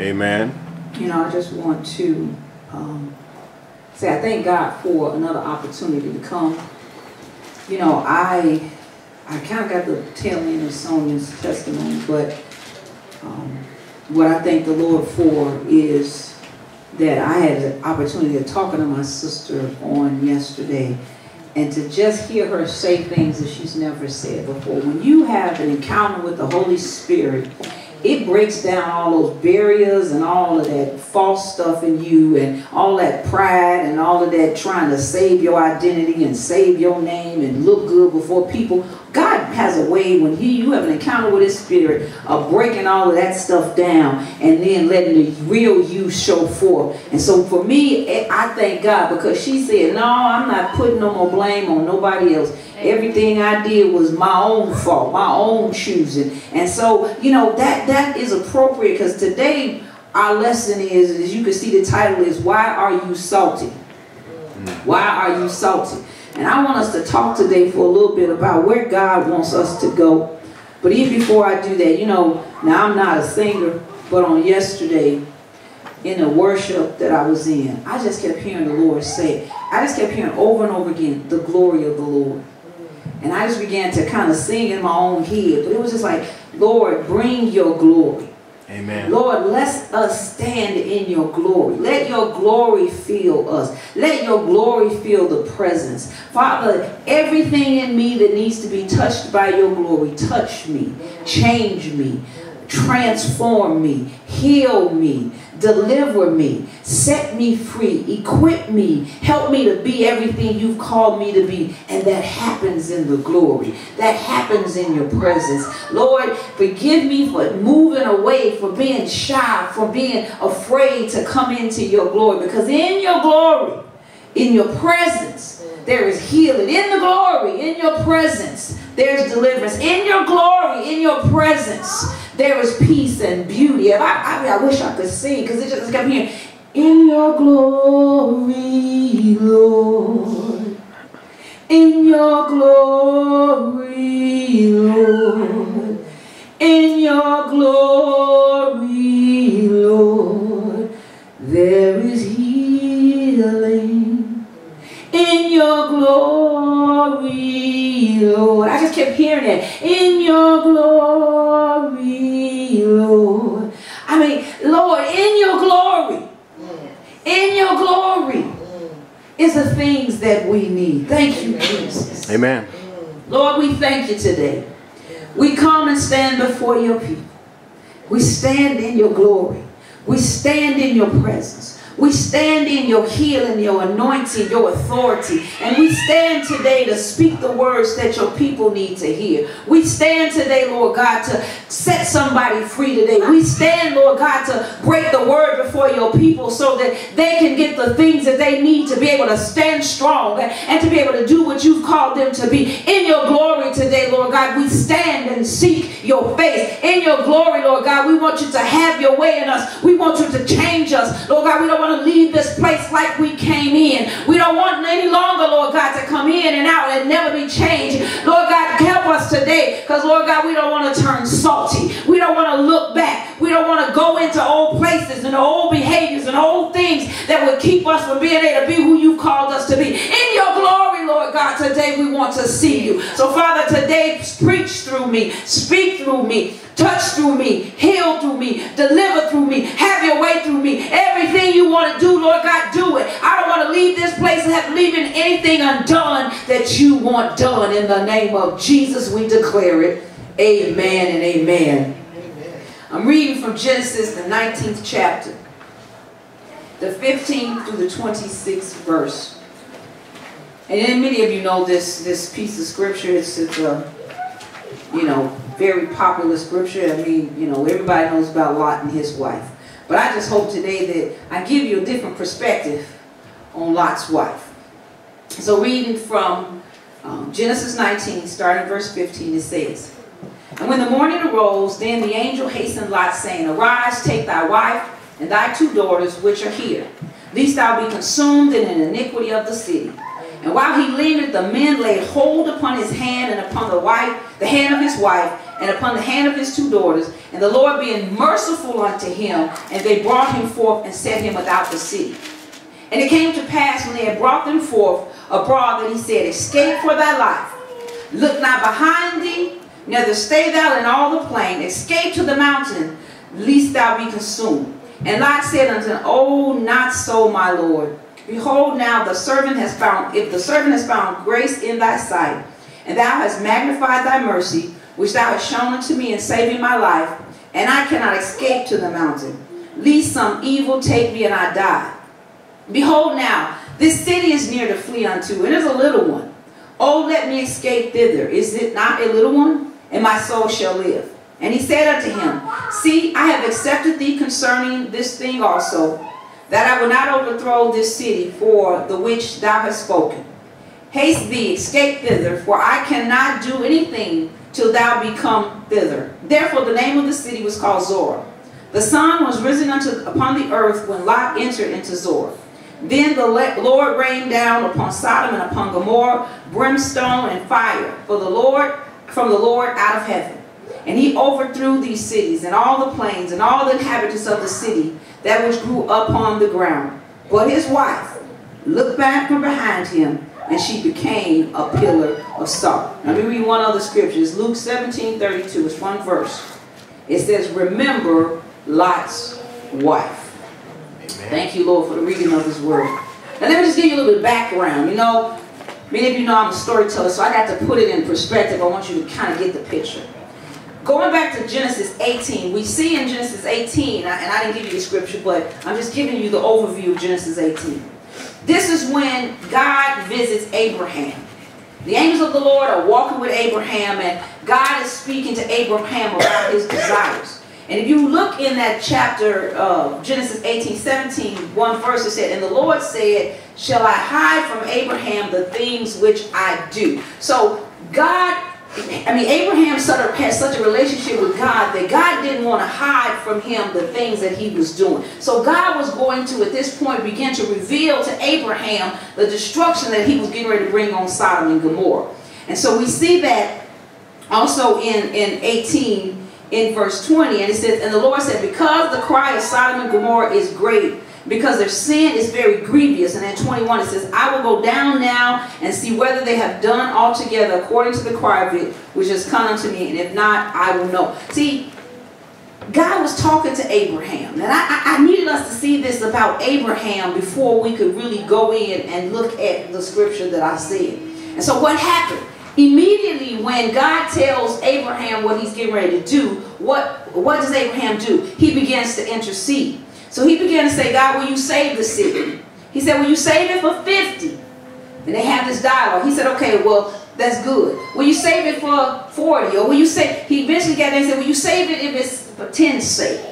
Amen. You know, I just want to um, say I thank God for another opportunity to come. You know, I I kind of got the tail end of Sonia's testimony, but um, what I thank the Lord for is that I had the opportunity of talking to my sister on yesterday and to just hear her say things that she's never said before. When you have an encounter with the Holy Spirit, it breaks down all those barriers and all of that false stuff in you and all that pride and all of that trying to save your identity and save your name and look good before people. God has a way when he, you have an encounter with his spirit of breaking all of that stuff down and then letting the real you show forth. And so for me, eh, I thank God because she said, no, I'm not putting no more blame on nobody else. Everything I did was my own fault, my own choosing. And so, you know, that that is appropriate because today our lesson is, as you can see the title is, Why Are You Salty? Why are you salty? And I want us to talk today for a little bit about where God wants us to go. But even before I do that, you know, now I'm not a singer, but on yesterday, in the worship that I was in, I just kept hearing the Lord say, I just kept hearing over and over again, the glory of the Lord. And I just began to kind of sing in my own head. But it was just like, Lord, bring your glory. Amen. Lord, let us stand in your glory. Let your glory fill us. Let your glory fill the presence. Father, everything in me that needs to be touched by your glory, touch me, change me, transform me, heal me, deliver me, set me free, equip me, help me to be everything you've called me to be. And that happens in the glory. That happens in your presence. Lord, forgive me for moving away, for being shy, for being afraid to come into your glory. Because in your glory, in your presence, there is healing. In the glory, in your presence, there's deliverance. In your glory, in your presence, there is peace and beauty. I, I, mean, I wish I could sing because it just kept hearing, in your glory, Lord. In your glory, Lord. In your glory, Lord. There is healing. In your glory, Lord. I just kept hearing it. In your glory, Lord. I mean, Lord, in your glory, in your glory is the things that we need. Thank you, Jesus. Amen. Mm. Lord, we thank you today. We come and stand before your people. We stand in your glory. We stand in your presence. We stand in your healing, your anointing, your authority. And we stand today to speak the words that your people need to hear. We stand today, Lord God, to set somebody free today. We stand, Lord God, to break the word before your people so that they can get the things that they need to be able to stand strong and to be able to do what you've called them to be. In your glory today, Lord God, we stand and seek your face. In your glory, Lord God, we want you to have your way in us. We want you to change us. Lord God, we don't want to leave this place like we came in. We don't want any longer, Lord God, to come in and out and never be changed. Lord God, help us today because, Lord God, we don't want to turn salty. We don't want to look back. We don't want to go into old places and old behaviors and old things that would keep us from being able to be who you've called us to be. In your glory, Lord God, today we want to see you. So, Father, today preach through me, speak through me, touch through me, heal through me, deliver through me, have your way through me. Everything you want to do, Lord God, do it. I don't want to leave this place and have leaving anything undone that you want done. In the name of Jesus, we declare it. Amen and amen. I'm reading from Genesis, the 19th chapter, the 15th through the 26th verse. And many of you know this, this piece of scripture. It's, it's a, you know, very popular scripture. I mean, you know, everybody knows about Lot and his wife. But I just hope today that I give you a different perspective on Lot's wife. So reading from um, Genesis 19, starting verse 15, it says, And when the morning arose, then the angel hastened Lot, saying, Arise, take thy wife and thy two daughters which are here, lest thou be consumed in an iniquity of the city. And while he lingered, the men laid hold upon his hand and upon the wife the hand of his wife, and upon the hand of his two daughters, and the Lord being merciful unto him, and they brought him forth and set him without the city. And it came to pass when they had brought them forth abroad that he said, Escape for thy life. Look not behind thee, neither stay thou in all the plain. Escape to the mountain, lest thou be consumed. And Lot said unto him, Oh, not so, my Lord. Behold, now the servant has found, if the servant has found grace in thy sight, and thou hast magnified thy mercy, which thou hast shown unto me in saving my life, and I cannot escape to the mountain, lest some evil take me and I die. Behold now, this city is near to flee unto, and is a little one. Oh, let me escape thither. Is it not a little one? And my soul shall live. And he said unto him, See, I have accepted thee concerning this thing also, that I will not overthrow this city for the which thou hast spoken. Haste thee, escape thither, for I cannot do anything till thou be come thither. Therefore the name of the city was called Zoar. The sun was risen unto, upon the earth when Lot entered into Zoar. Then the Lord rained down upon Sodom and upon Gomorrah brimstone and fire for the Lord from the Lord out of heaven. And he overthrew these cities and all the plains and all the inhabitants of the city that which grew upon the ground. But his wife looked back from behind him and she became a pillar of salt. Let me read one other scripture. It's Luke 17, 32. It's one verse. It says, remember Lot's wife. Amen. Thank you, Lord, for the reading of his word. Now let me just give you a little bit of background. You know, many of you know I'm a storyteller, so I got to put it in perspective. I want you to kind of get the picture. Going back to Genesis 18, we see in Genesis 18, and I didn't give you the scripture, but I'm just giving you the overview of Genesis 18. This is when God visits Abraham. The angels of the Lord are walking with Abraham, and God is speaking to Abraham about his desires. And if you look in that chapter, of Genesis 18, 17, one verse, it said, And the Lord said, Shall I hide from Abraham the things which I do? So God, I mean, Abraham sort of had such a relationship with God that God didn't want to hide from him the things that he was doing. So God was going to, at this point, begin to reveal to Abraham the destruction that he was getting ready to bring on Sodom and Gomorrah. And so we see that also in, in 18, in verse 20. And it says, And the Lord said, Because the cry of Sodom and Gomorrah is great, because their sin is very grievous. And in 21 it says, I will go down now and see whether they have done altogether according to the cry of it, which has come unto me, and if not, I will know. See, God was talking to Abraham. And I, I, needed us to see this about Abraham before we could really go in and look at the scripture that I said. And so what happened? Immediately when God tells Abraham what he's getting ready to do, what, what does Abraham do? He begins to intercede. So he began to say, God, will you save the city? He said, will you save it for 50? And they have this dialogue. He said, okay, well, that's good. Will you save it for 40? Or will you say, he eventually got there and said, will you save it if it's for 10's sake?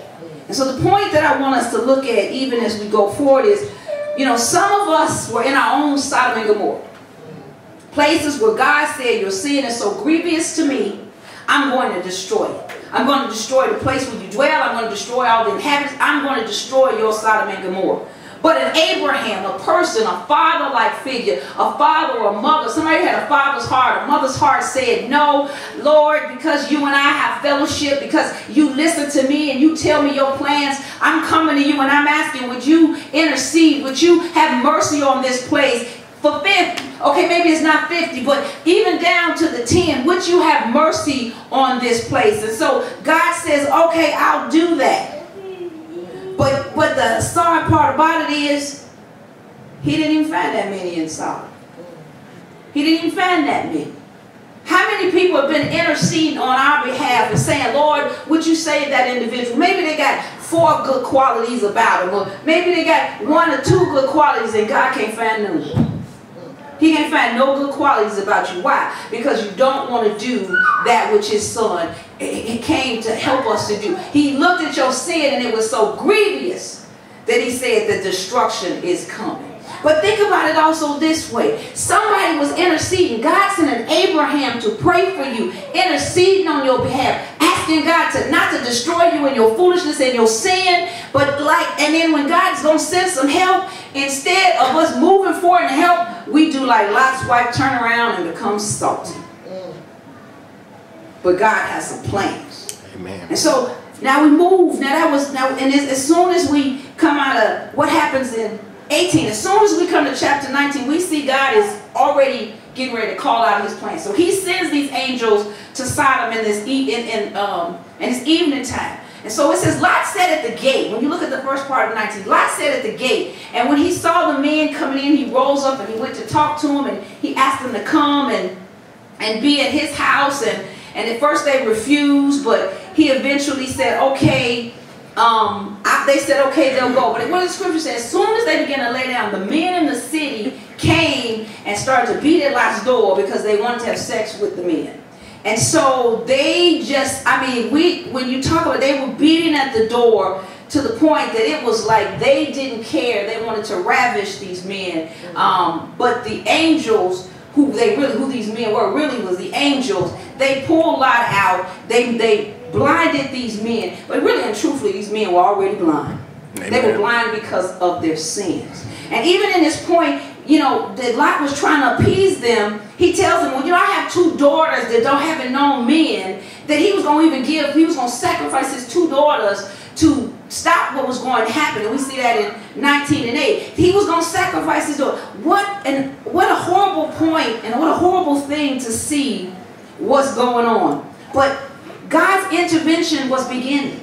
And so the point that I want us to look at even as we go forward is, you know, some of us were in our own Sodom and Gomorrah. Places where God said, your sin is so grievous to me, I'm going to destroy it. I'm going to destroy the place where you dwell. I'm going to destroy all the inhabitants. I'm going to destroy your Sodom and Gomorrah. But in Abraham, a person, a father-like figure, a father or a mother, somebody had a father's heart, a mother's heart said, no, Lord, because you and I have fellowship, because you listen to me and you tell me your plans, I'm coming to you and I'm asking, would you intercede? Would you have mercy on this place? For 50. Okay, maybe it's not 50, but even down to the 10, would you have mercy on this place? And so God says, okay, I'll do that. But, but the sorry part about it is, he didn't even find that many in Sodom. He didn't even find that many. How many people have been interceding on our behalf and saying, Lord, would you save that individual? Maybe they got four good qualities about them. Or maybe they got one or two good qualities and God can't find them. He can't find no good qualities about you. Why? Because you don't want to do that which his son came to help us to do. He looked at your sin and it was so grievous that he said that destruction is coming. But think about it also this way. Somebody was interceding. God sent an Abraham to pray for you, interceding on your behalf, asking God to not to destroy you in your foolishness and your sin, but like, and then when God's to send some help, instead of us moving forward and help, we do like Lot's wife, turn around and become salty. but God has some plans. Amen. And so now we move. Now that was now, and as, as soon as we come out of what happens in 18, as soon as we come to chapter 19, we see God is already getting ready to call out his plan. So he sends these angels to Sodom in this in, in um in this evening time. And so it says, Lot sat at the gate. When you look at the first part of 19, Lot sat at the gate. And when he saw the men coming in, he rose up and he went to talk to them and he asked them to come and, and be at his house. And, and at first they refused, but he eventually said, okay, um, I, they said, okay, they'll go. But what the scripture says, as soon as they began to lay down, the men in the city came and started to beat at Lot's door because they wanted to have sex with the men. And so they just, I mean, we when you talk about they were beating at the door to the point that it was like they didn't care. They wanted to ravish these men. Um, but the angels, who they really, who these men were, really was the angels. They pulled Lot out. They they blinded these men. But really and truthfully, these men were already blind. They were blind because of their sins. And even in this point, you know, that Lot was trying to appease them. He tells them, well, you know, I have two daughters that don't haven't known men. That he was going to even give, he was going to sacrifice his two daughters to stop what was going to happen. And we see that in 19 and 8. He was going to sacrifice his daughter. What and what a horrible point and what a horrible thing to see what's going on. But God's intervention was beginning.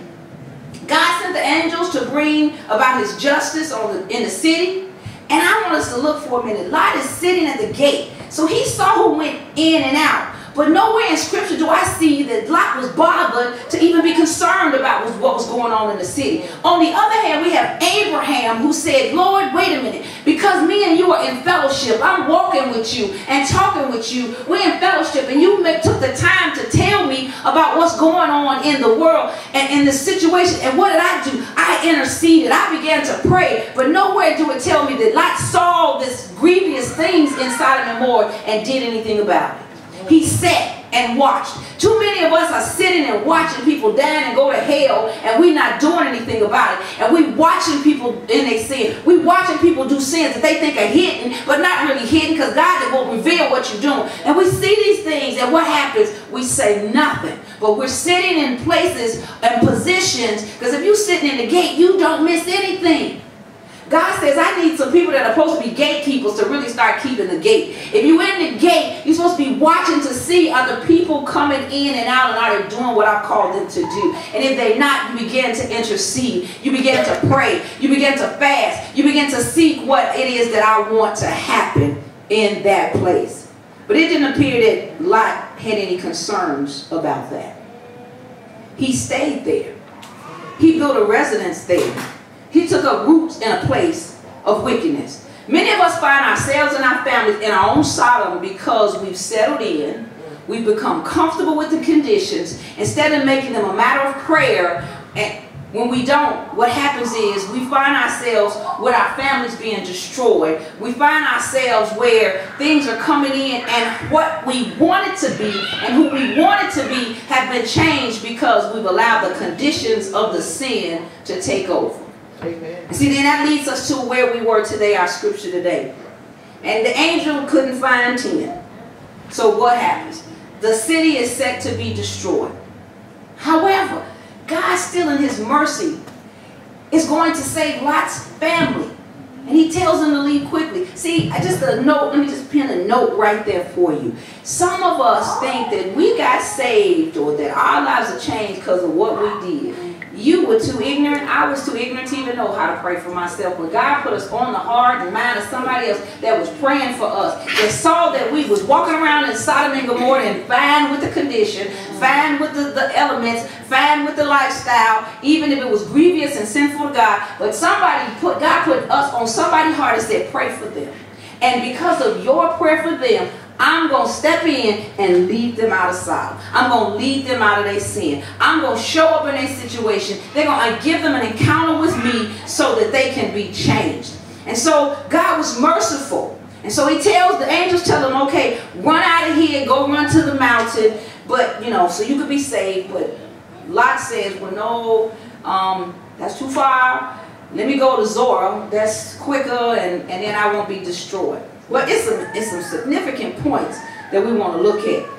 God sent the angels to bring about his justice on the, in the city. And I want us to look for a minute. Lot is sitting at the gate. So he saw who went in and out. But nowhere in scripture do I see that Lot was bothered to even be concerned about what was going on in the city. On the other hand, we have Abraham who said, Lord, wait a minute. Because me and you are in fellowship. I'm walking with you and talking with you. We're in fellowship. And you took the time to tell me about what's going on in the world and in the situation. And what did I do? I interceded. I began to pray. But nowhere do it tell me that Lot saw this grievous things in Sodom and Gomorrah and did anything about it. He sat and watched. Too many of us are sitting and watching people die and go to hell, and we're not doing anything about it. And we watching people in their sin. We watching people do sins that they think are hidden, but not really hidden, because God will reveal what you're doing. And we see these things, and what happens? We say nothing. But we're sitting in places and positions, because if you're sitting in the gate, you don't miss anything. God says, I need some people that are supposed to be gatekeepers to really start keeping the gate. If you're in the gate, you're supposed to be watching to see are the people coming in and out and are they doing what I've called them to do. And if they're not, you begin to intercede. You begin to pray. You begin to fast. You begin to seek what it is that I want to happen in that place. But it didn't appear that Lot had any concerns about that. He stayed there. He built a residence there. He took up roots in a place of wickedness. Many of us find ourselves and our families in our own Sodom because we've settled in, we've become comfortable with the conditions, instead of making them a matter of prayer. And when we don't, what happens is we find ourselves with our families being destroyed. We find ourselves where things are coming in and what we wanted to be and who we wanted to be have been changed because we've allowed the conditions of the sin to take over. Amen. See, then that leads us to where we were today, our scripture today. And the angel couldn't find 10. So what happens? The city is set to be destroyed. However, God still in his mercy is going to save Lot's family. And he tells them to leave quickly. See, I just a note, let me just pin a note right there for you. Some of us think that we got saved or that our lives are changed because of what we did. You were too ignorant. I was too ignorant to even know how to pray for myself. But God put us on the heart and mind of somebody else that was praying for us. That saw that we was walking around in Sodom and Gomorrah and fine with the condition, fine with the, the elements, fine with the lifestyle, even if it was grievous and sinful to God. But somebody put, God put us on somebody's heart and said, pray for them. And because of your prayer for them, I'm going to step in and lead them out of Sodom. I'm going to lead them out of their sin. I'm going to show up in their situation. They're going to give them an encounter with me so that they can be changed. And so God was merciful. And so he tells the angels, tell them, okay, run out of here, go run to the mountain. But, you know, so you could be saved. But Lot says, well, no, um, that's too far. Let me go to Zorah. That's quicker, and, and then I won't be destroyed. Well, it's some, it's some significant points that we want to look at.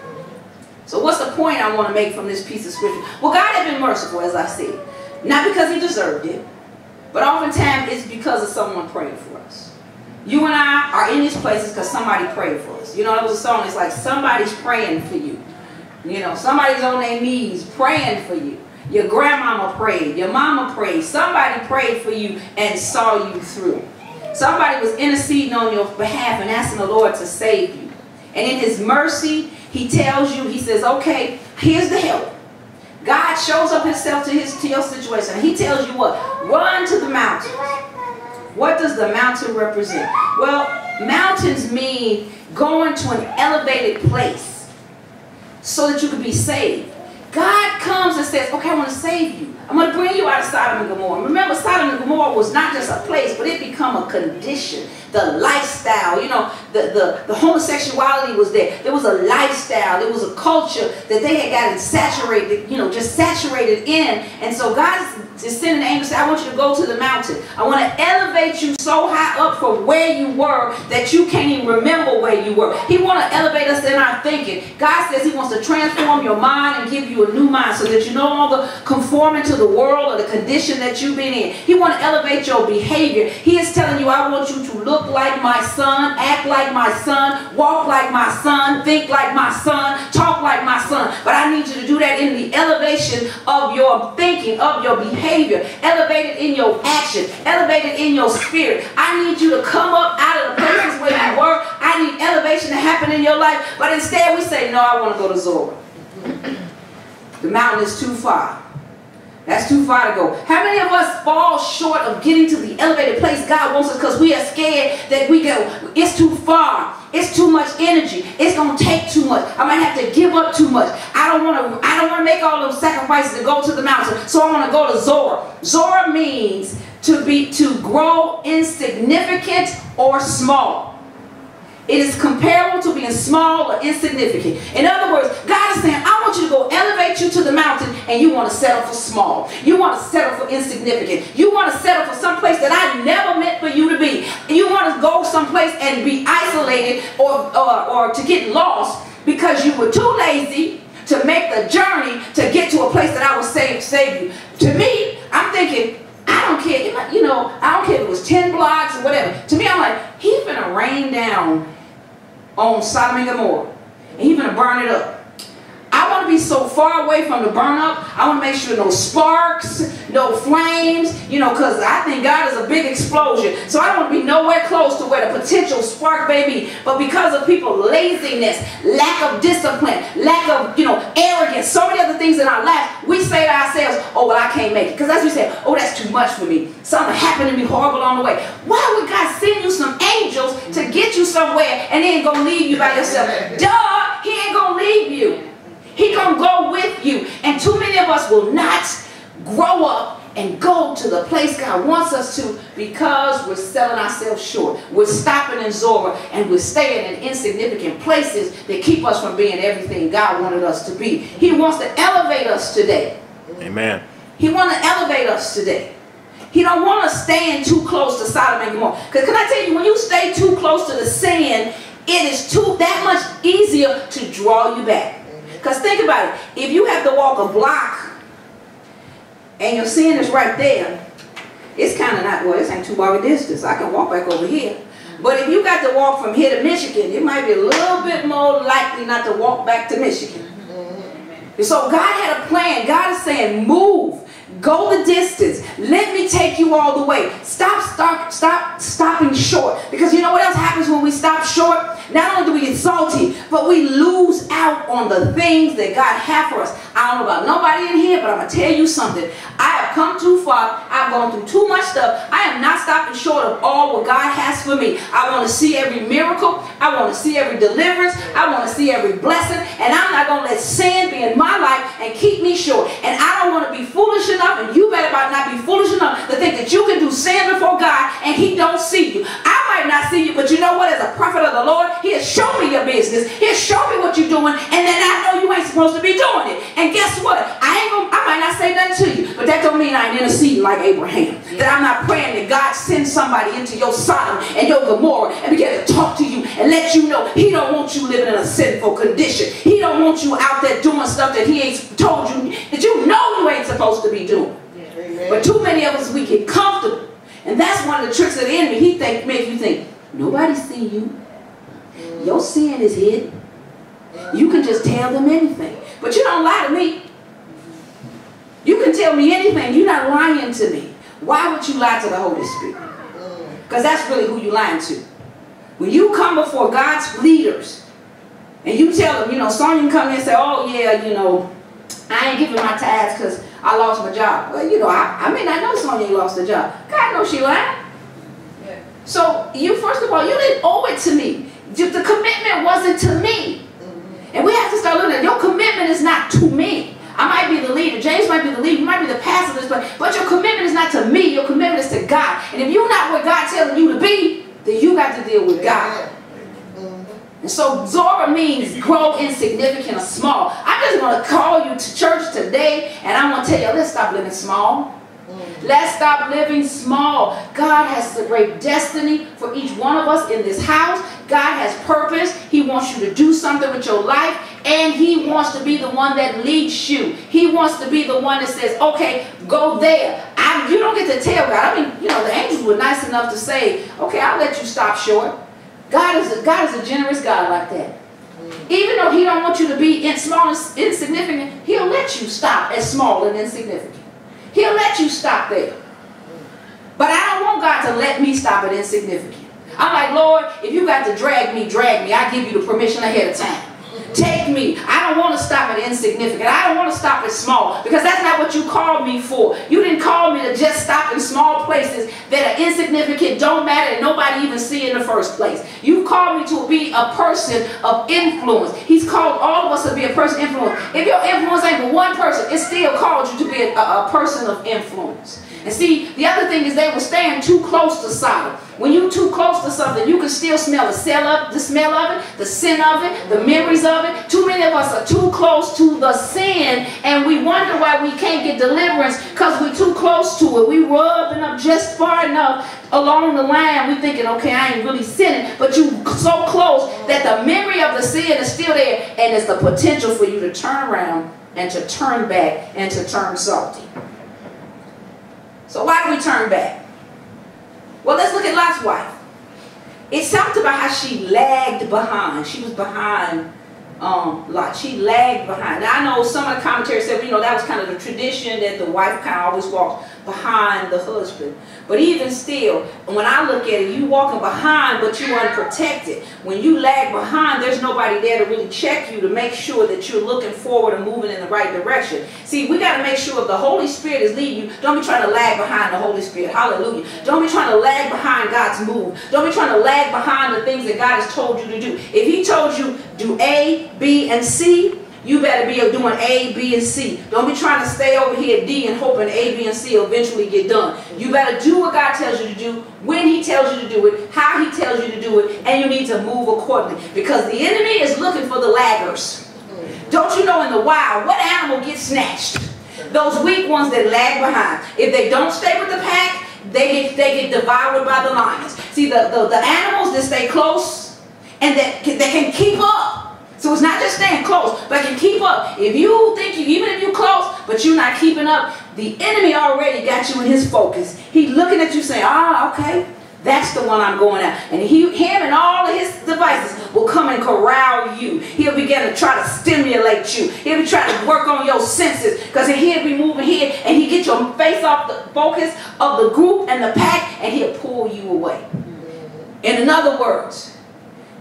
So what's the point I want to make from this piece of scripture? Well, God had been merciful, as I said. Not because he deserved it, but oftentimes it's because of someone praying for us. You and I are in these places because somebody prayed for us. You know, there was a song, it's like somebody's praying for you. You know, somebody's on their knees praying for you. Your grandmama prayed. Your mama prayed. Somebody prayed for you and saw you through. Somebody was interceding on your behalf and asking the Lord to save you. And in his mercy, he tells you, he says, okay, here's the help. God shows up himself to, his, to your situation. He tells you what? Run to the mountains. What does the mountain represent? Well, mountains mean going to an elevated place so that you can be saved. God comes and says, okay, I want to save you. I'm going to bring you out of Sodom and Gomorrah. Remember, Sodom and Gomorrah was not just a place, but it became a condition the lifestyle, you know, the, the, the homosexuality was there. There was a lifestyle, there was a culture that they had gotten saturated, you know, just saturated in. And so God is sending an angel say, I want you to go to the mountain. I want to elevate you so high up from where you were that you can't even remember where you were. He want to elevate us in our thinking. God says he wants to transform your mind and give you a new mind so that you're no longer conforming to the world or the condition that you've been in. He want to elevate your behavior. He is telling you, I want you to look like my son, act like my son, walk like my son, think like my son, talk like my son. But I need you to do that in the elevation of your thinking, of your behavior, elevated in your action, elevated in your spirit. I need you to come up out of the places where you were. I need elevation to happen in your life. But instead we say, no, I want to go to Zora. The mountain is too far. That's too far to go. How many of us fall short of getting to the elevated place God wants us because we are scared that we go, it's too far. It's too much energy. It's gonna take too much. I might have to give up too much. I don't want to. I don't want to make all those sacrifices to go to the mountain. So I want to go to Zora. Zora means to be to grow insignificant or small. It is comparable to being small or insignificant. In other words, God is saying, I want you to go elevate you to the mountain and you want to settle for small. You want to settle for insignificant. You want to settle for some place that I never meant for you to be. You want to go someplace and be isolated or, or, or to get lost because you were too lazy to make the journey to get to a place that I will save, save you. To me, I'm thinking, I don't care, you know, I don't care if it was 10 blocks or whatever. To me, I'm like, he's gonna rain down on Sodom and Gomorrah. And he's going to burn it up. Want to be so far away from the burn up. I want to make sure no sparks, no flames, you know, because I think God is a big explosion. So I don't want to be nowhere close to where the potential spark may be. But because of people laziness, lack of discipline, lack of, you know, arrogance, so many other things in our life, we say to ourselves, oh, well, I can't make it. Because as we say, oh, that's too much for me. Something happened to me horrible on the way. Why would God send you some angels to get you somewhere and then go leave you by yourself? Duh, he ain't going to leave you. He gonna go with you. And too many of us will not grow up and go to the place God wants us to because we're selling ourselves short. We're stopping in Zoar and we're staying in insignificant places that keep us from being everything God wanted us to be. He wants to elevate us today. Amen. He wants to elevate us today. He don't want us staying too close to Sodom and Gomorrah. Because can I tell you, when you stay too close to the sin, it is too that much easier to draw you back. Because think about it. If you have to walk a block and your sin is right there, it's kind of not, well, this ain't too far a distance. I can walk back over here. But if you got to walk from here to Michigan, it might be a little bit more likely not to walk back to Michigan. Mm-hmm. So God had a plan. God is saying, move. Go the distance. Let me take you all the way. Stop, stop, stop stopping short. Because you know what else happens when we stop short? Not only do we get salty, but we lose out on the things that God has for us. I don't know about nobody in here, but I'm going to tell you something. I have come too far. I've gone through too much stuff. I am not stopping short of all what God has for me. I want to see every miracle. I want to see every deliverance. I want to see every blessing. And I'm not going to let sin be in my life and keep me short. And I don't want to be foolish enough and you better not be foolish enough to think that you can do sin before God and he don't see you. I might not see you, but you know what? As a prophet of the Lord, he'll show me your business. He'll show me what you're doing, and then I know you ain't supposed to be doing it. And guess what? I ain't gonna, I might not say nothing to you, but that don't mean I'm interceding like Abraham. That I'm not praying that God sends somebody into your Sodom and your Gomorrah and begin to talk to you and let you know he don't want you living in a sinful condition. He don't want you out there doing stuff that he ain't told you that you know you ain't supposed to be doing. Yeah. But too many of us we get comfortable. And that's one of the tricks of the enemy. He think make you think, nobody see you. Mm. Your sin is hidden. You can just tell them anything. But you don't lie to me. You can tell me anything. You're not lying to me. Why would you lie to the Holy Spirit? Because that's really who you're lying to. When you come before God's leaders and you tell them, you know, Sonya come in and say, oh yeah, you know, I ain't giving my tithes because I lost my job. Well, you know, I, I mean, I know Sonya lost her job. God knows she lied. Yeah. So you, first of all, you didn't owe it to me. The commitment wasn't to me. And we have to start looking at your commitment is not to me. I might be the leader. James might be the leader. You might be the pastor this place. But your commitment is not to me. Your commitment is to God. And if you're not where God's telling you to be, then you got to deal with God. And so Zora means grow insignificant or small. I'm just going to call you to church today and I'm going to tell you, let's stop living small. Let's stop living small. God has a great destiny for each one of us in this house. God has purpose. He wants you to do something with your life. And he wants to be the one that leads you. He wants to be the one that says, okay, go there. I, you don't get to tell God. I mean, you know, the angels were nice enough to say, okay, I'll let you stop short. God is a, God is a generous God like that. Even though he don't want you to be in small and insignificant, he'll let you stop at small and insignificant. He'll let you stop there. But I don't want God to let me stop at insignificant. I'm like, Lord, if you got to drag me, drag me. I give you the permission ahead of time. Take me. I don't want to stop at insignificant. I don't want to stop at small because that's not what you called me for. You didn't call me to just stop in small places that are insignificant, don't matter, and nobody even see in the first place. You called me to be a person of influence. He's called all of us to be a person of influence. If your influence ain't one person, it still called you to be a, a person of influence. And see, the other thing is they were staying too close to Sodom. When you're too close to something, you can still smell the smell of, the smell of it, the sin of it, the memories of it. Too many of us are too close to the sin, and we wonder why we can't get deliverance because we're too close to it. We rubbing up just far enough along the line. We thinking, okay, I ain't really sinning, but you so close that the memory of the sin is still there, and it's the potential for you to turn around and to turn back and to turn salty. So why do we turn back? Well, let's look at Lot's wife. It talked about how she lagged behind. She was behind um, Lot. She lagged behind. Now, I know some of the commentaries said, you know, that was kind of the tradition that the wife kind of always walked behind the husband. But even still, when I look at it, you walking behind, but you unprotected. When you lag behind, there's nobody there to really check you to make sure that you're looking forward and moving in the right direction. See, we got to make sure if the Holy Spirit is leading you, don't be trying to lag behind the Holy Spirit. Hallelujah. Don't be trying to lag behind God's move. Don't be trying to lag behind the things that God has told you to do. If he told you do A, B, and C, you better be doing A, B, and C. Don't be trying to stay over here D and hoping A, B, and C eventually get done. You better do what God tells you to do, when he tells you to do it, how he tells you to do it, and you need to move accordingly. Because the enemy is looking for the laggers. Don't you know in the wild, what animal gets snatched? Those weak ones that lag behind. If they don't stay with the pack, they get, they get devoured by the lions. See, the, the, the animals that stay close and that, that can keep up so it's not just staying close, but can keep up. If you think you, even if you're close, but you're not keeping up, the enemy already got you in his focus. He's looking at you saying, ah, okay, that's the one I'm going at. And he, him and all of his devices will come and corral you. He'll begin to try to stimulate you. He'll be trying to work on your senses because he'll be moving here and he get your face off the focus of the group and the pack and he'll pull you away. In other words,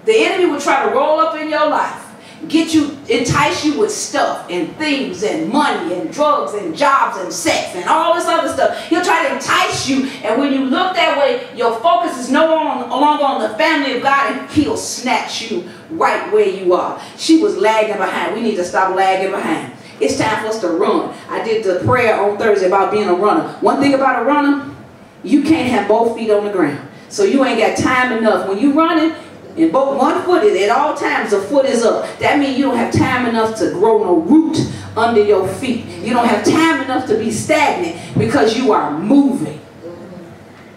the enemy will try to roll up in your life get you, entice you with stuff and things and money and drugs and jobs and sex and all this other stuff. He'll try to entice you. And when you look that way, your focus is no longer on the family of God and he'll snatch you right where you are. She was lagging behind. We need to stop lagging behind. It's time for us to run. I did the prayer on Thursday about being a runner. One thing about a runner, you can't have both feet on the ground. So you ain't got time enough. When you running, And both one foot is at all times the foot is up. That means you don't have time enough to grow no root under your feet. You don't have time enough to be stagnant because you are moving.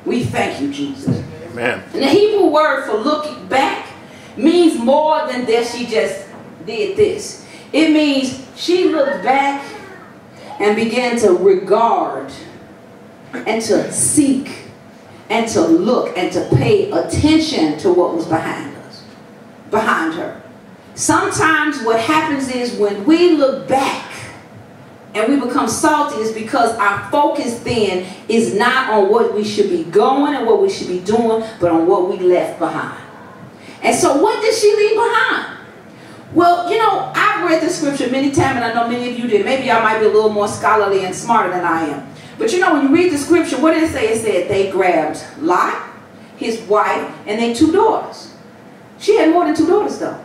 We thank you, Jesus. Amen. And the Hebrew word for looking back means more than that she just did this. It means she looked back and began to regard and to seek and to look and to pay attention to what was behind us, behind her. Sometimes what happens is when we look back and we become salty is because our focus then is not on what we should be going and what we should be doing, but on what we left behind. And so what did she leave behind? Well, you know, I've read the scripture many times, and I know many of you did. Maybe I might be a little more scholarly and smarter than I am. But you know, when you read the scripture, what did it say? It said they grabbed Lot, his wife, and their two daughters. She had more than two daughters, though.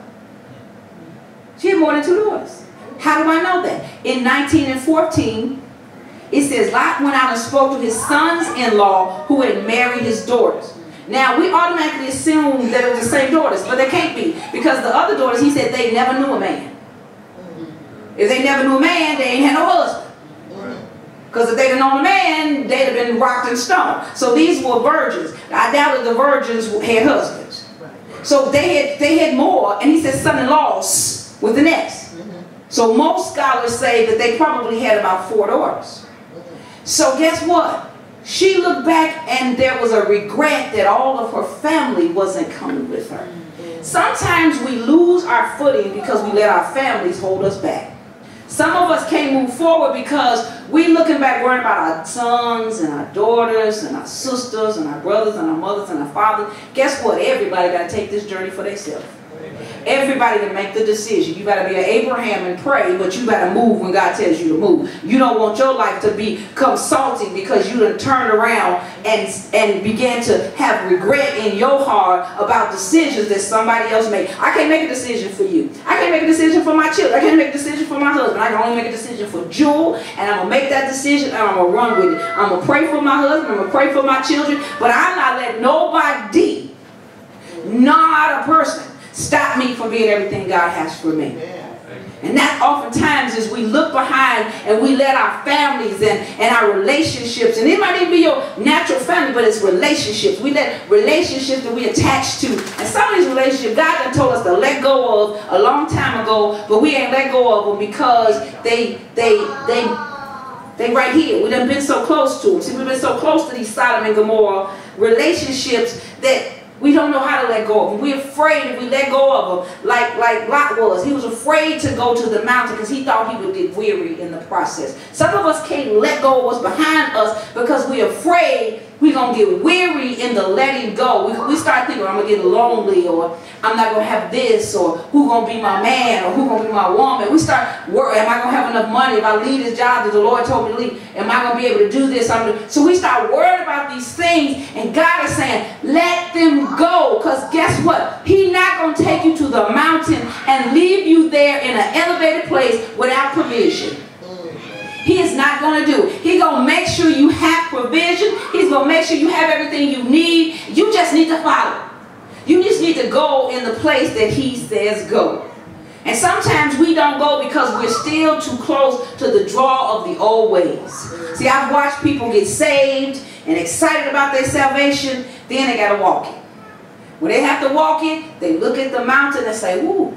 She had more than two daughters. How do I know that? In 19 and 14, it says Lot went out and spoke to his sons-in-law who had married his daughters. Now, we automatically assume that it was the same daughters, but they can't be. Because the other daughters, he said they never knew a man. If they never knew a man, they ain't had no husband. Because if they'd have known a man, they'd have been rocked and stoned. So these were virgins. I doubt that the virgins had husbands. So they had they had more, and he said son-in-laws with an S. So most scholars say that they probably had about four daughters. So guess what? She looked back and there was a regret that all of her family wasn't coming with her. Sometimes we lose our footing because we let our families hold us back. Some of us can't move forward because we looking back worrying about our sons and our daughters and our sisters and our brothers and our mothers and our fathers. Guess what? Everybody got to take this journey for themselves. Everybody to make the decision. You got to be an Abraham and pray, but you got to move when God tells you to move. You don't want your life to become salty because you done turned around and, and began to have regret in your heart about decisions that somebody else made. I can't make a decision for you. I can't make a decision for my children. I can't make a decision for my husband. I can only make a decision for Jewel, and I'm going to make that decision, and I'm going to run with it. I'm going to pray for my husband. I'm going to pray for my children, but I'm not letting nobody, not a person, stop me from being everything God has for me. And that oftentimes is we look behind and we let our families and, and our relationships, and it might even be your natural family, but it's relationships. We let relationships that we attach to. And some of these relationships, God done told us to let go of a long time ago, but we ain't let go of them because they, they, they, they right here. We done been so close to them. See, we've been so close to these Sodom and Gomorrah relationships that we don't know how to let go of them. We're afraid if we let go of them, like, like Lot was. He was afraid to go to the mountain because he thought he would get weary in the process. Some of us can't let go of what's behind us because we're afraid we're going to get weary in the letting go. We, we start thinking, I'm going to get lonely, or I'm not going to have this, or who going to be my man, or who going to be my woman. We start worrying, am I going to have enough money if I leave this job that the Lord told me to leave? Am I going to be able to do this? so we start worrying about these things, and God is saying, let them go, because guess what? He's not going to take you to the mountain and leave you there in an elevated place without provision. He is not going to do. He's going to make sure you have provision. He's going to make sure you have everything you need. You just need to follow. You just need to go in the place that he says go. And sometimes we don't go because we're still too close to the draw of the old ways. See, I've watched people get saved and excited about their salvation, then they got to walk it. When they have to walk it, they look at the mountain and say, ooh,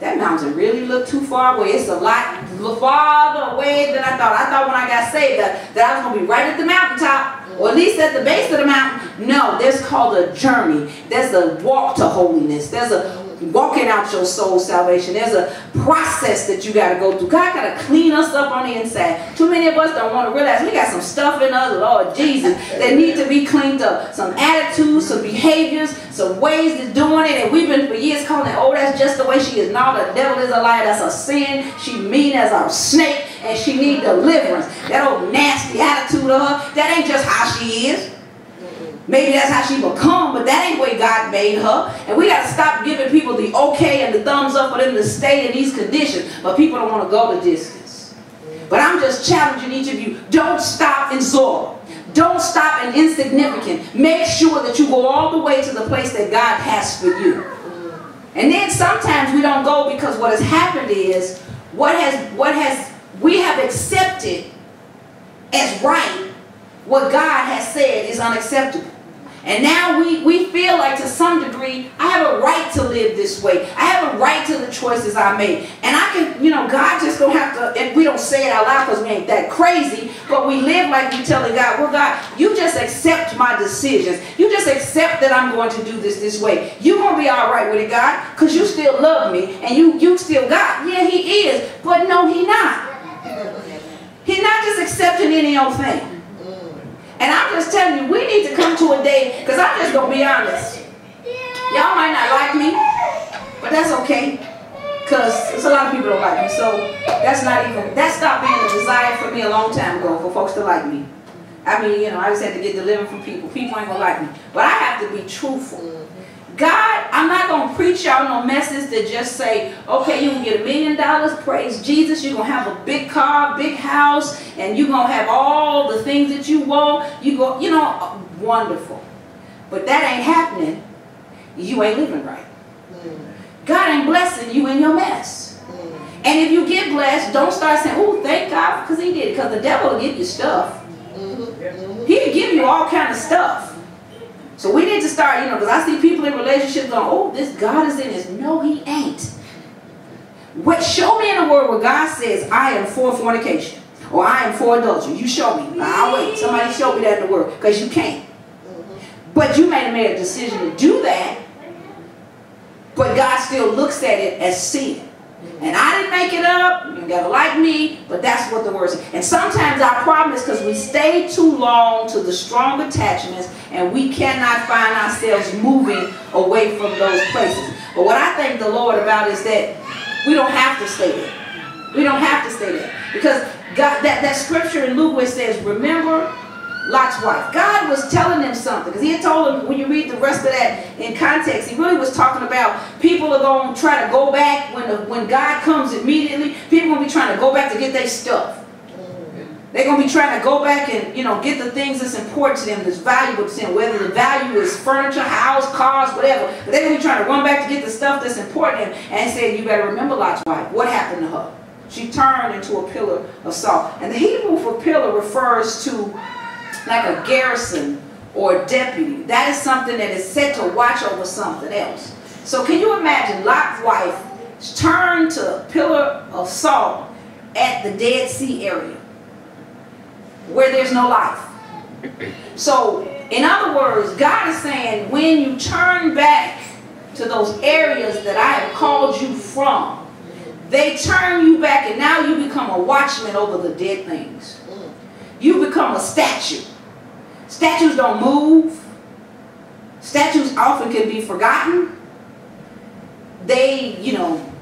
that mountain really looked too far away. It's a lot farther away than I thought. I thought when I got saved that, that I was going to be right at the mountaintop, or at least at the base of the mountain. No, there's called a journey. There's a walk to holiness. There's a walking out your soul salvation. There's a process that you got to go through. God got to clean us up on the inside. Too many of us don't want to realize we got some stuff in us, Lord Jesus, that need to be cleaned up. Some attitudes, some behaviors, some ways of doing it. And we've been for years calling it, oh, that's just the way she is. Now the devil is a liar. That's a sin. She mean as a snake and she need deliverance. That old nasty attitude of her, that ain't just how she is. Maybe that's how she become, but that ain't way God made her. And we got to stop giving people the okay and the thumbs up for them to stay in these conditions. But people don't want to go the distance. But I'm just challenging each of you, don't stop in Zoar. Don't stop in insignificant. Make sure that you go all the way to the place that God has for you. And then sometimes we don't go because what has happened is what has what has we have accepted as right what God has said is unacceptable. And now we, we feel like to some degree, I have a right to live this way. I have a right to the choices I made. And I can, you know, God just don't have to, and we don't say it out loud because we ain't that crazy, but we live like we telling God, well, God, you just accept my decisions. You just accept that I'm going to do this this way. You're going to be all right with it, God, because you still love me and you, you still God. Yeah, he is, but no, he not. He's not just accepting any old thing. And I'm just telling you, we need to come to a day, because I'm just going to be honest. Y'all might not like me, but that's okay. Because a lot of people don't like me. So that's not even, that stopped being a desire for me a long time ago for folks to like me. I mean, you know, I just had to get delivered from people. People ain't going to like me. But I have to be truthful. God, I'm not going to preach y'all no message that just say, okay, you can get a million dollars, praise Jesus, you're going to have a big car, big house, and you're going to have all the things that you want. You go, you know, wonderful. But that ain't happening. You ain't living right. God ain't blessing you in your mess. And if you get blessed, don't start saying, oh, thank God because he did it. Because the devil will give you stuff. Mm-hmm. He'll give you all kind of stuff. So we need to start, you know, because I see people in relationships going, oh, this God is in this. No, he ain't. What, show me in the word where God says, I am for fornication. Or I am for adultery. You show me. I'll wait. Somebody show me that in the word. Because you can't. Mm-hmm. But you may have made a decision to do that. But God still looks at it as sin. And I didn't make it up. You gotta like me, but that's what the word says. And sometimes our problem is because we stay too long to the strong attachments and we cannot find ourselves moving away from those places. But what I thank the Lord about is that we don't have to stay there. We don't have to stay there. Because God, that, that scripture in Luke where it says, remember Lot's wife. God was telling them something. Because he had told them, when you read the rest of that in context, he really was talking about people are going to try to go back when, the, when God comes immediately. People going to be trying to go back to get their stuff. They're going to be trying to go back and, you know, get the things that's important to them, that's valuable to them, whether the value is furniture, house, cars, whatever. But they're going to be trying to run back to get the stuff that's important to them. And said, you better remember Lot's wife. What happened to her? She turned into a pillar of salt. And the Hebrew for pillar refers to like a garrison or a deputy. That is something that is set to watch over something else. So can you imagine Lot's wife turned to a pillar of salt at the Dead Sea area where there's no life. So in other words, God is saying when you turn back to those areas that I have called you from, they turn you back and now you become a watchman over the dead things. You become a statue. Statues don't move. Statues often can be forgotten. They, you know,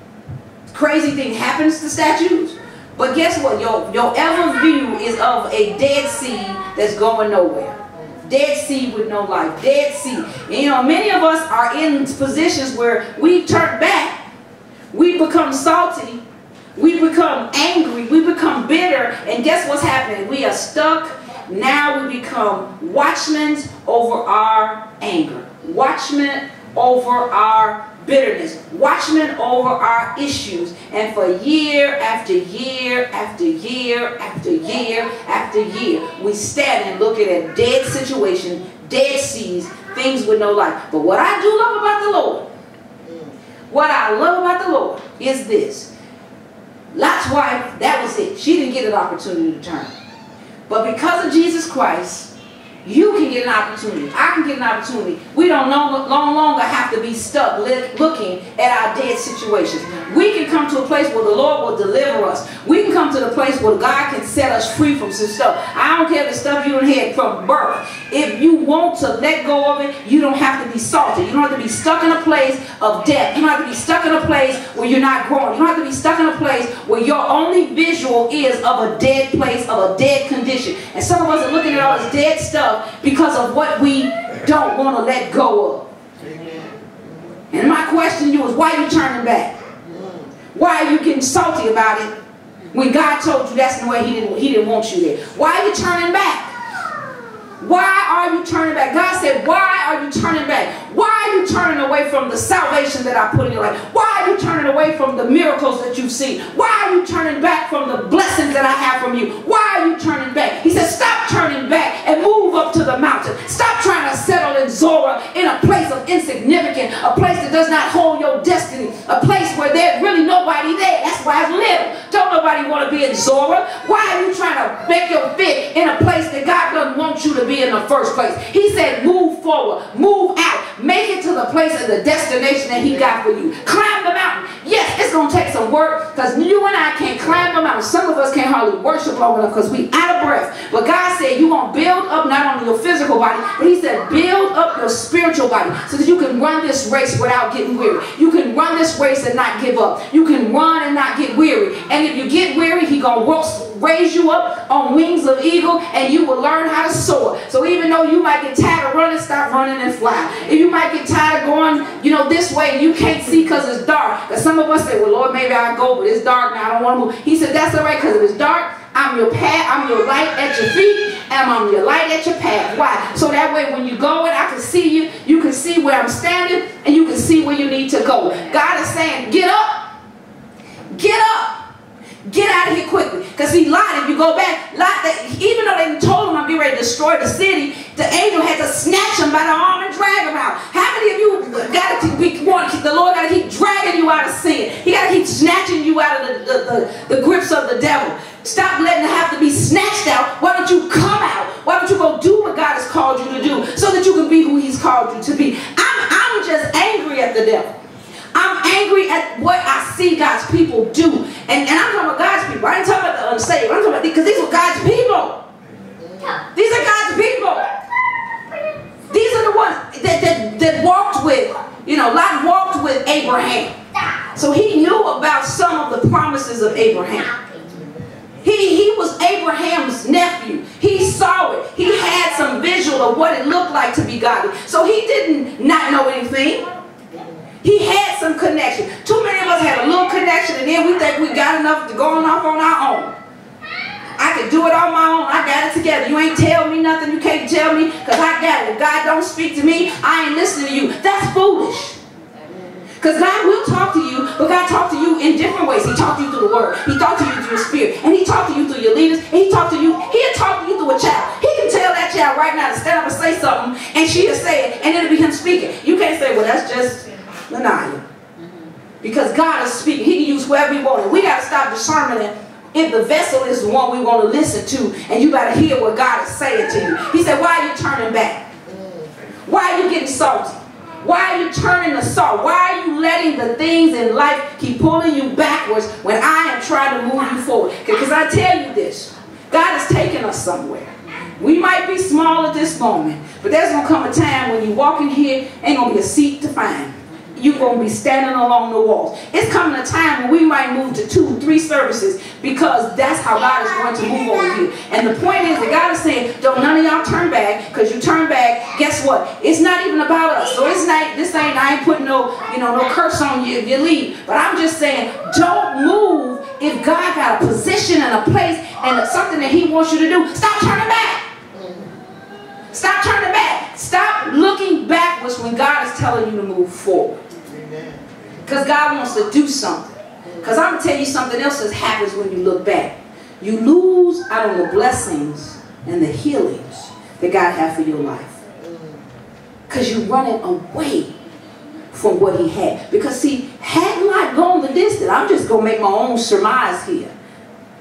crazy thing happens to statues. But guess what? Your, your ever view is of a dead sea that's going nowhere. Dead sea with no life. Dead sea. And, you know, many of us are in positions where we turn back. We become salty. We become angry. We become bitter. And guess what's happening? We are stuck now we become watchmen over our anger, watchmen over our bitterness, watchmen over our issues. And for year after year after year after year after year, we stand and look at a dead situation, dead seas, things with no life. But what I do love about the Lord, what I love about the Lord is this. Lot's wife, that was it. She didn't get an opportunity to turn. But because of Jesus Christ, you can get an opportunity. I can get an opportunity. We don't no, longer have to be stuck looking at our dead situations. We can come to a place where the Lord will deliver us. We can come to the place where God can set us free from some stuff. I don't care the stuff you had from birth. If you want to let go of it, you don't have to be salty. You don't have to be stuck in a place of death. You don't have to be stuck in a place where you're not growing. You don't have to be stuck in a place where your only visual is of a dead place, of a dead condition. And some of us are looking at all this dead stuff because of what we don't want to let go of. And my question to you is, why are you turning back? Why are you getting salty about it when God told you that's the way he didn't, he didn't want you there? Why are you turning back? Why are you turning back? God said, why are you turning back? Why are you turning away from the salvation that I put in your life? Why are you turning away from the miracles that you've seen? Why are you turning back from the blessings that I have from you? Why are you turning back? He said, stop turning back and move up to the mountain. Stop trying to settle in Zoar in a place of insignificant, a place that does not hold your destiny, a place where there's really nobody there. That's why it's little. Don't nobody want to be in Zoar. Why are you trying to make your fit in a place that God doesn't want you to be in the first place? He said, move forward, move out, make it to the place of the destination that he got for you. Climb the mountain. Yes, it's going to take some work because you and I can't climb the mountain. Some of us can't hardly worship long enough because we out of breath. But God said you're going to build up not only your physical body, but he said build up your spiritual body so that you can run this race without getting weary. You can run this race and not give up. You can run and not get weary. And if you get weary, he going to raise you up on wings of eagle and you will learn how to soar. So even though you might get tired of running, stop running and fly. If you might get tired of going, you know, this way and you can't see because it's dark. Because some of us say, well, Lord, maybe I'll go, but it's dark now. I don't want to move. He said, that's all right because if it's dark, I'm your path, I'm your light at your feet, and I'm your light at your path. Why? So that way when you go and I can see you, you can see where I'm standing, and you can see where you need to go. God is saying, get up. Get up. Get out of here quickly. Because he lied. If you go back, lied that even though they told him I'm getting ready to destroy the city, the angel had to snatch him by the arm and drag him out. How many of you got to be want the Lord got to keep dragging you out of sin? He got to keep snatching you out of the, the, the, the grips of the devil. Stop letting it have to be snatched out. Why don't you come out? Why don't you go do what God has called you to do so that you can be who he's called you to be? I'm, I'm just angry at the devil. I'm angry at what I see God's people do. And, and I'm talking about God's people. I ain't talking about the unsaved. I'm talking about these because these are God's people. These are God's people. These are the ones that, that, that walked with, you know, Lot walked with Abraham. So he knew about some of the promises of Abraham. He, he was Abraham's nephew. He saw it. He had some visual of what it looked like to be godly. So he didn't not know anything. Some connection. Too many of us had a little connection and then we think we got enough to go on off on our own. I can do it on my own. I got it together. You ain't tell me nothing. You can't tell me because I got it. If God don't speak to me, I ain't listening to you. That's foolish. Because God will talk to you, but God talked to you in different ways. He talked to you through the word. He talked to you through your spirit. And he talked to you through your leaders. He talked to you. He'll talk to you through a child. He can tell that child right now to stand up and say something, and she'll say it, and it'll be him speaking. You can't say, well, that's just Lanaya. Because God is speaking. He can use whoever he wants. We got to stop discerning if the vessel is the one we want to listen to, and you got to hear what God is saying to you. He said, why are you turning back? Why are you getting salty? Why are you turning the salt? Why are you letting the things in life keep pulling you backwards when I am trying to move you forward? Because I tell you this, God is taking us somewhere. We might be small at this moment, but there's going to come a time when you walk in here, ain't going to be a seat to find you're going to be standing along the walls. It's coming a time when we might move to two, three services because that's how God is going to move over here. And the point is that God is saying, don't none of y'all turn back because you turn back, guess what? It's not even about us. So it's not, this ain't, I ain't putting no, you know, no curse on you if you leave. But I'm just saying, don't move if God got a position and a place and something that he wants you to do. Stop turning back. Stop turning back. Stop looking backwards when God is telling you to move forward. Because God wants to do something. Because I'm going to tell you something else that happens when you look back. You lose out on the blessings and the healings that God had for your life. Because you're running away from what he had. Because see, had Lot gone the distance, I'm just going to make my own surmise here.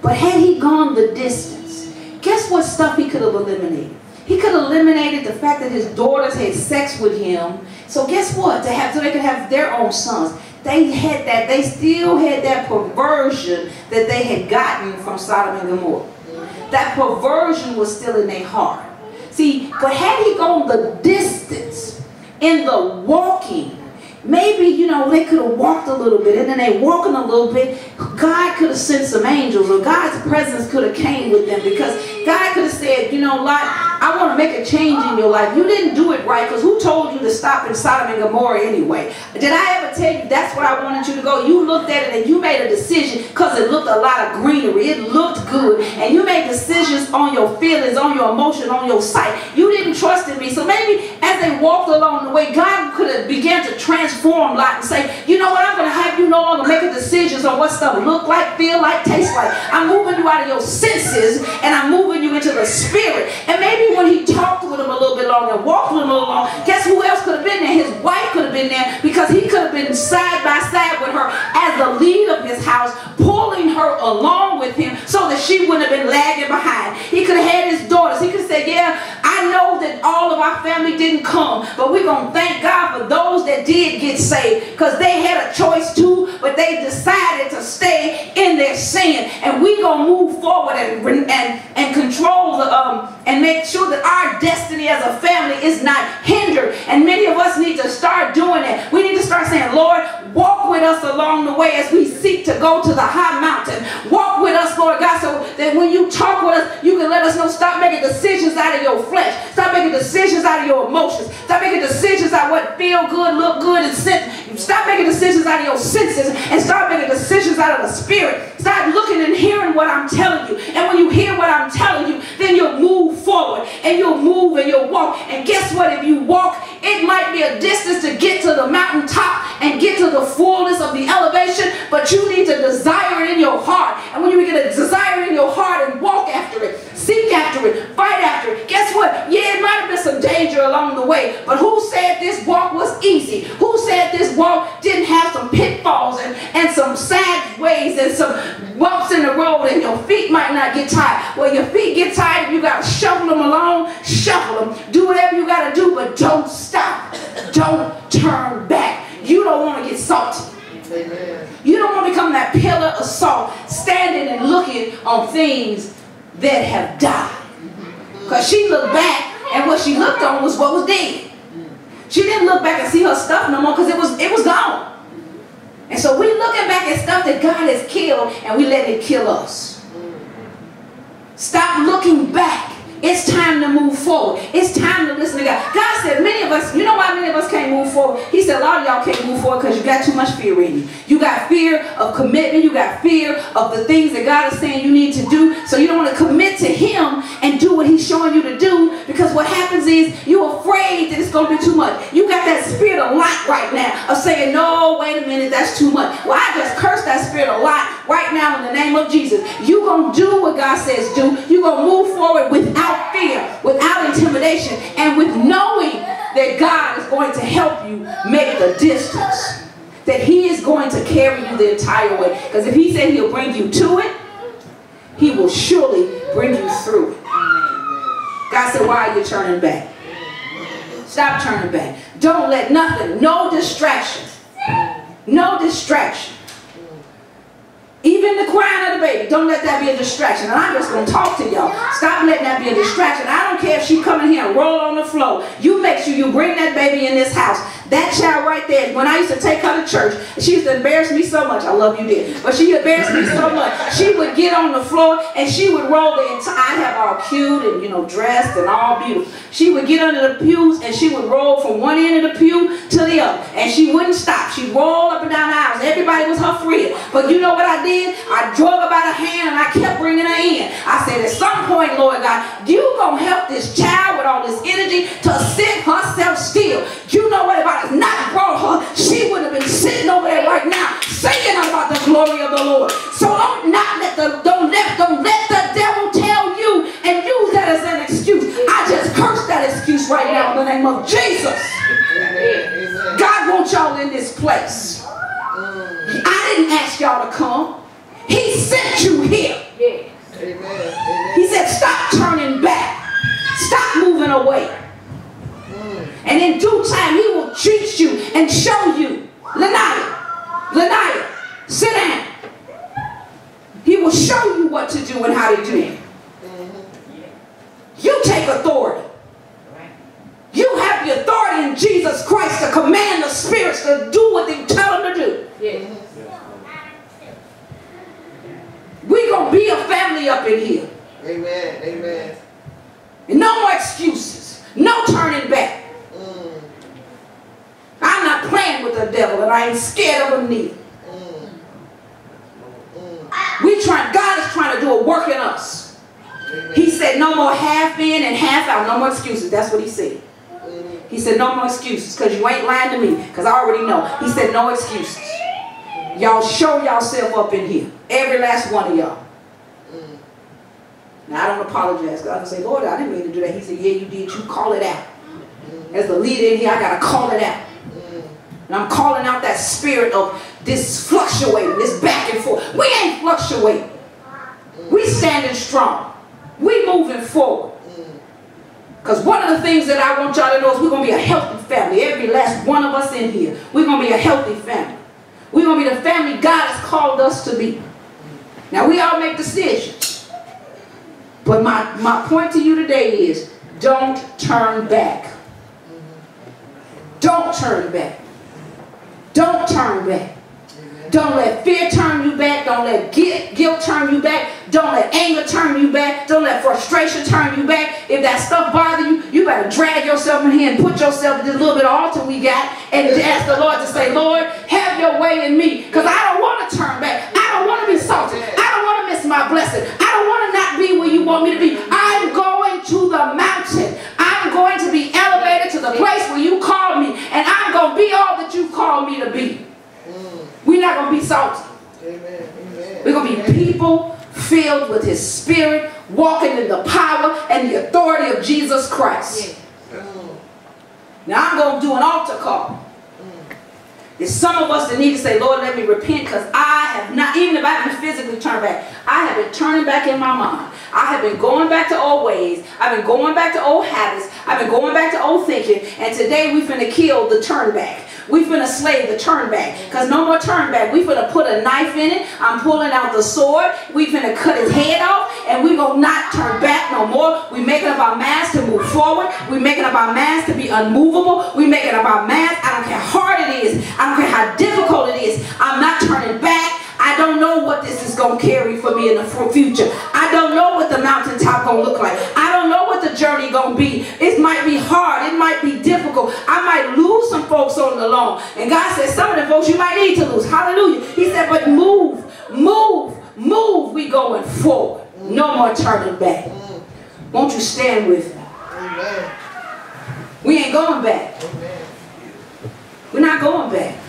But had he gone the distance, guess what stuff he could have eliminated? He could have eliminated the fact that his daughters had sex with him. So guess what? To have so they could have their own sons they had that, they still had that perversion that they had gotten from Sodom and Gomorrah. Mm-hmm. That perversion was still in their heart. See, but had he gone the distance in the walking, maybe, you know, they could have walked a little bit and then they walking a little bit, God could have sent some angels or God's presence could have came with them because God could have said, you know, Lot, I want to make a change in your life. You didn't do it right because who told you to stop in Sodom and Gomorrah anyway? Did I ever tell you that's where I wanted you to go? You looked at it and you made a decision because it looked a lot of greenery. It looked good. And you made decisions on your feelings, on your emotion, on your sight. You didn't trust in me. So maybe as they walked along the way, God could have began to transform Lot and say, you know what, I'm going to have you no longer making decisions on what stuff look like, feel like, taste like. I'm moving you out of your senses and I'm moving you into the spirit. And maybe when he talked with him a little bit longer walked with him a little longer, guess who else could have been there? His wife could have been there because he could have been side by side with her as the lead of his house, pulling her along with him so that she wouldn't have been lagging behind. He could have had his daughters. He could have said, yeah, I know that all of our family didn't come, but we're going to thank God for those that did get saved because they had a choice too, but they decided to stay in their sin. And going to move forward and, and, and control the, um, and make sure that our destiny as a family is not hindered. And many of us need to start doing it. We need to start saying, Lord, walk with us along the way as we seek to go to the high mountain. Walk with us, Lord God, so that when you talk with us, you can let us know, stop making decisions out of your flesh. Stop making decisions out of your emotions. Stop making decisions out of what feel good, look good, and sense. Stop making decisions out of your senses and start making decisions out of the spirit. Start looking and hearing what I'm telling you. And when you hear what I'm telling you, then you'll move forward and you'll move and you'll walk. And guess what? If you walk, it might be a distance to get to the mountaintop and get to the fullness of the elevation, but you need to desire it in your heart. And when you get a desire in your heart and walk after it, seek after it, fight after it, guess what? Yeah, it might have been some danger along the way, but who said this walk was easy? Who said this walk didn't have some pitfalls and, and some sad ways and some bumps in the road and your feet might not get tired? Well, your feet get tired, you got to shuffle them along, shuffle them, do whatever you got to do, but don't stop. Don't turn back. You don't want to get salty. Amen. You don't want to become that pillar of salt, standing and looking on things that have died. Because she looked back and what she looked on was what was dead. She didn't look back and see her stuff no more because it was it was gone. And so we looking back at stuff that God has killed and we let it kill us. Stop looking back it's time to move forward. It's time to listen to God. God said, many of us, you know why many of us can't move forward? He said, a Lot of y'all can't move forward because you got too much fear in you. You got fear of commitment. You got fear of the things that God is saying you need to do. So you don't want to commit to Him and do what He's showing you to do because what happens is you're afraid that it's going to be too much. You got that spirit of Lot right now of saying, no, wait a minute, that's too much. Well, I just curse that spirit of lot right now in the name of Jesus. You're going to do what God says do. You're going to move forward without without fear, without intimidation, and with knowing that God is going to help you make the distance. That he is going to carry you the entire way. Because if he said he'll bring you to it, he will surely bring you through it. God said, why are you turning back? Stop turning back. Don't let nothing, no distraction, no distraction even the crying of the baby, don't let that be a distraction. And I'm just going to talk to y'all. Stop letting that be a distraction. I don't care if she come in here and roll on the floor. You make sure you bring that baby in this house. That child right there, when I used to take her to church, she used to embarrass me so much. I love you, dear. But she embarrassed me so much. She would get on the floor and she would roll the entire, I have all cute and, you know, dressed and all beautiful. She would get under the pews and she would roll from one end of the pew to the other. And she wouldn't stop. She'd roll up and down the aisles. Everybody was her friend. But you know what I did? did, I drug her by the hand and I kept bringing her in. I said, at some point, Lord God, you going to help this child with all this energy to sit herself still. You place. I didn't ask y'all to come. He sent you here. Yes. Amen. He said, stop turning back. Stop moving away. Mm. And in due time, he will teach you and show you. Lanaya, Lanaya, sit down. He will show you what to do and how to do it. You take authority. You have the authority in Jesus Christ to command the spirits to do what they tell them to do. Yes. We're going to be a family up in here. Amen. Amen. And no more excuses. No turning back. Mm. I'm not playing with the devil and I ain't scared of him neither. Mm. We trying, God is trying to do a work in us. Amen. He said no more half in and half out. No more excuses. That's what he said. He said, no more excuses because you ain't lying to me because I already know. He said, no excuses. Y'all show yourself up in here. Every last one of y'all. Now, I don't apologize. God will say, Lord, I didn't mean to do that. He said, yeah, you did. You call it out. As the leader in here, I got to call it out. And I'm calling out that spirit of this fluctuating, this back and forth. We ain't fluctuating. We standing strong. We moving forward. Because one of the things that I want y'all to know is we're going to be a healthy family. Every last one of us in here. We're going to be a healthy family. We're going to be the family God has called us to be. Now, we all make decisions. But my, my point to you today is don't turn back. Don't turn back. Don't turn back. Don't let fear turn you back. Don't let guilt turn you back. Don't let anger turn you back. Don't let frustration turn you back. If that stuff bother you, you better drag yourself in here and put yourself in this little bit of altar we got and ask the Lord to say, Lord, have your way in me. Because I don't want to turn back. I don't want to be salty. I don't want to miss my blessing. I don't want to not be where you want me to be. I'm going to the mountain. I'm going to be elevated to the place where you called me. And I'm going to be all that you called me to be. We're not going to be salty. Amen. We're going to be people filled with his spirit, walking in the power and the authority of Jesus Christ. Mm. Now I'm going to do an altar call. Mm. There's some of us that need to say, Lord, let me repent because I have not, even if I haven't physically turned back, I have been turning back in my mind. I have been going back to old ways. I've been going back to old habits. I've been going back to old thinking. And today we finna kill the turn back. We finna slay the turn back. Because no more turn back. We finna put a knife in it. I'm pulling out the sword. We finna cut his head off. And we gonna not turn back no more. We making up our minds to move forward. We making up our minds to be unmovable. We making up our minds. I don't care how hard it is. I don't care how difficult it is. I'm not turning back. I don't know what this is going to carry for me in the future. I don't know what the mountaintop going to look like. I don't know what the journey going to be. It might be hard. It might be difficult. I might lose some folks on the lawn. And God said, some of the folks you might need to lose. Hallelujah. He said, but move, move, move. We going forward. No more turning back. Won't you stand with me? We ain't going back. We're not going back.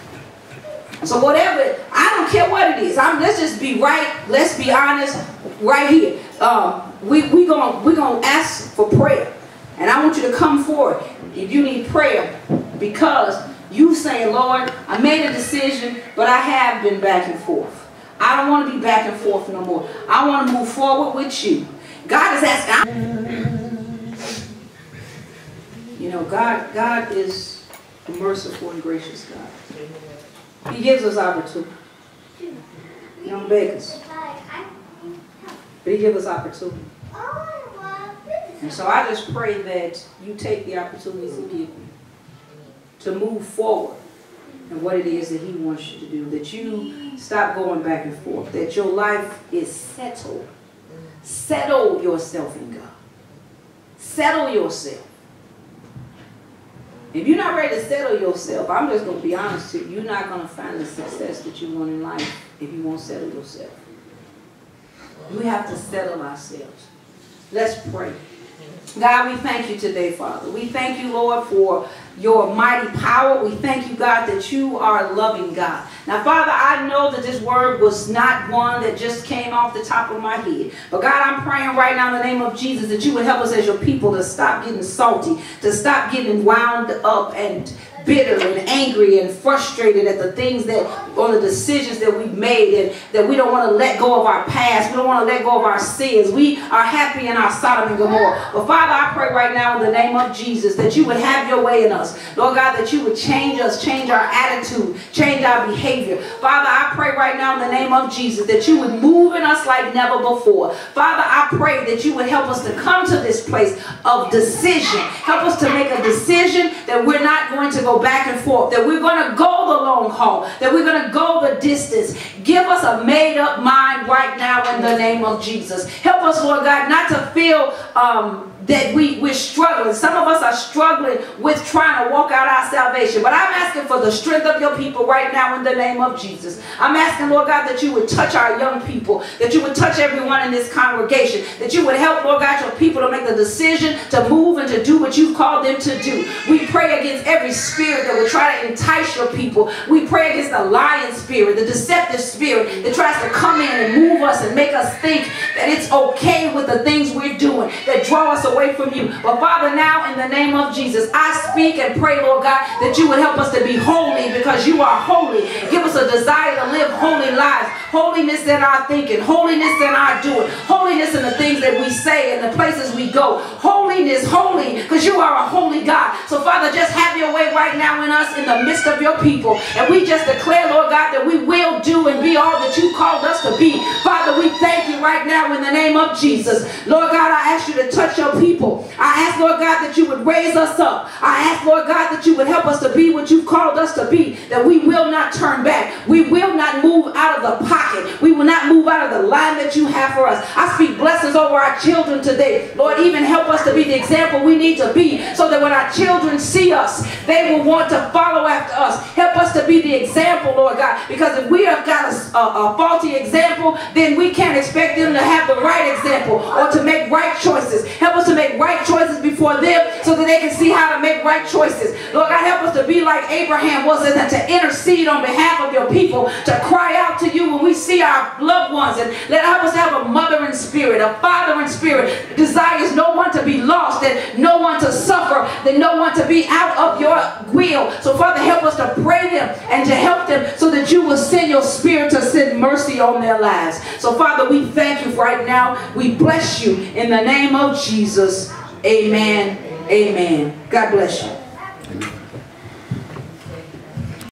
So whatever, I don't care what it is. I'm, let's just be right. Let's be honest right here. Um, we we gonna we gonna ask for prayer, and I want you to come forward if you need prayer because you saying, Lord, I made a decision, but I have been back and forth. I don't want to be back and forth no more. I want to move forward with you. God is asking. You know, God God is merciful and gracious God. He gives us opportunity. He don't beg us. But he gives us opportunity. And so I just pray that you take the opportunities he gives you to move forward and what it is that he wants you to do. That you stop going back and forth. That your life is settled. Settle yourself in God. Settle yourself. If you're not ready to settle yourself, I'm just going to be honest with you, you're not going to find the success that you want in life if you won't settle yourself. We have to settle ourselves. Let's pray. God, we thank you today, Father. We thank you, Lord, for your mighty power. We thank you, God, that you are a loving God. Now, Father, I know that this word was not one that just came off the top of my head. But God, I'm praying right now in the name of Jesus that you would help us as your people to stop getting salty, to stop getting wound up and bitter and angry and frustrated at the things that, or the decisions that we've made and that we don't want to let go of our past. We don't want to let go of our sins. We are happy in our Sodom and Gomorrah. But Father, I pray right now in the name of Jesus that you would have your way in us. Lord God, that you would change us, change our attitude, change our behavior. Father, I pray right now in the name of Jesus that you would move in us like never before. Father, I pray that you would help us to come to this place of decision. Help us to make a decision that we're not going to go back and forth, that we're going to go the long haul, that we're going to go the distance. Give us a made up mind right now in the name of Jesus. Help us, Lord God, not to feel um, that we, we're struggling. Some of us are struggling with trying to walk out our salvation. But I'm asking for the strength of your people right now in the name of Jesus. I'm asking, Lord God, that you would touch our young people, that you would touch everyone in this congregation, that you would help, Lord God, your people to make the decision to move and to do what you've called them to do. We pray against every spirit that would try to entice your people. We pray against the lying spirit, the deceptive spirit that tries to come in and move us and make us think that it's okay with the things we're doing, that draw us away from you. But Father, now in the name of Jesus, I speak and pray, Lord God, that you would help us to be holy because you are holy. Give us a desire to live holy lives. Holiness in our thinking, holiness in our doing, holiness in the things that we say and the places we go. Holiness, holy, because you are a holy God. So Father, just have your way right now in us in the midst of your people. And we just declare, Lord God, that we will do and be all that you called us to be. Father, we thank you right now in the name of Jesus. Lord God, I ask you to touch your people. I ask, Lord God, that you would raise us up. I ask, Lord God, that you would help us to be what you've called us to be, that we will not turn back. We will not move out of the pocket. We will not move out of the line that you have for us. I speak blessings over our children today. Lord, even help us to be the example we need to be so that when our children see us, they will want to follow after us. Help us to be the example, Lord God, because if we have got a, a, a faulty example, then we can't expect them to have the right example or to make right choices. Help us to make right choices before them so that they can see how to make right choices. Lord God, help us to be like Abraham was and to intercede on behalf of your people, to cry out to you when we see our loved ones and let help us have a mother in spirit, a father in spirit, desires no one to be lost and no one to suffer, that no one to be out of your will. So Father, help us to pray them and to help them so that you will send your spirit to send mercy on their lives. So Father, we thank you right now. We bless you in the name of Jesus. Amen. Amen. God bless you.